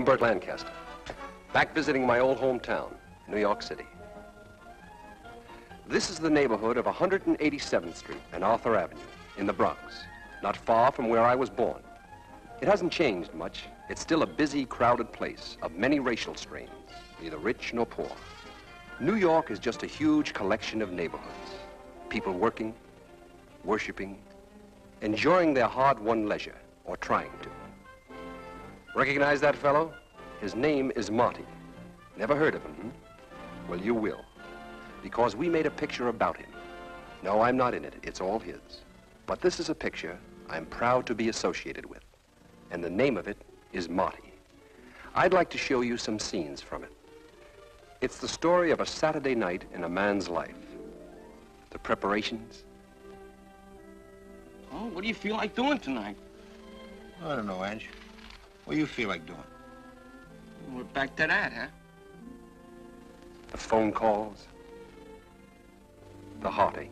I'm Burt Lancaster, back visiting my old hometown, New York City. This is the neighborhood of 187th Street and Arthur Avenue in the Bronx, not far from where I was born. It hasn't changed much. It's still a busy, crowded place of many racial strains, neither rich nor poor. New York is just a huge collection of neighborhoods. People working, worshiping, enjoying their hard-won leisure, or trying to. Recognize that fellow? His name is Marty. Never heard of him, hmm? Well, you will, because we made a picture about him. No, I'm not in it. It's all his. But this is a picture I'm proud to be associated with, and the name of it is Marty. I'd like to show you some scenes from it. It's the story of a Saturday night in a man's life. The preparations. Oh, what do you feel like doing tonight? I don't know, Ange. What do you feel like doing? We're back to that, huh? The phone calls. The heartache.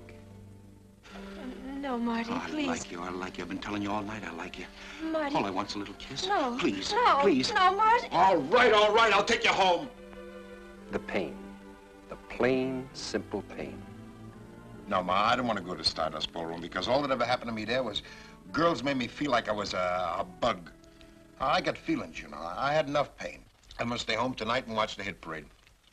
No, Marty, Oh, I please. like you. I like you. I've been telling you all night I like you. Marty. All I want's a little kiss. No. Please. No. Please. No, Marty. All right, all right. I'll take you home. The pain. The plain, simple pain. No, Ma, I don't want to go to Stardust Ballroom because all that ever happened to me there was girls made me feel like I was a, a bug. I got feelings, you know. I had enough pain. I'm going to stay home tonight and watch the hit parade.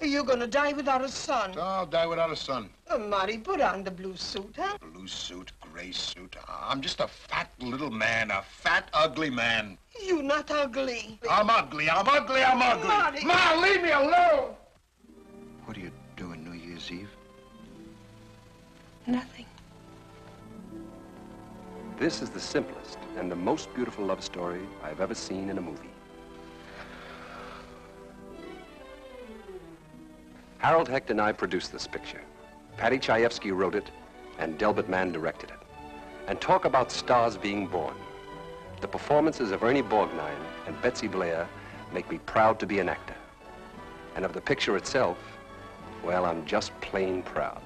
Are You're gonna die without a son. So I'll die without a son. Oh, Marty, put on the blue suit, huh? Blue suit, gray suit. Ah, I'm just a fat little man, a fat, ugly man. You're not ugly. I'm ugly, I'm ugly, I'm ugly. Marty. Ma, leave me alone! What are you doing New Year's Eve? Nothing. This is the simplest and the most beautiful love story I've ever seen in a movie. Harold Hecht and I produced this picture. Paddy Chayefsky wrote it, and Delbert Mann directed it. And talk about stars being born. The performances of Ernie Borgnine and Betsy Blair make me proud to be an actor. And of the picture itself, well, I'm just plain proud.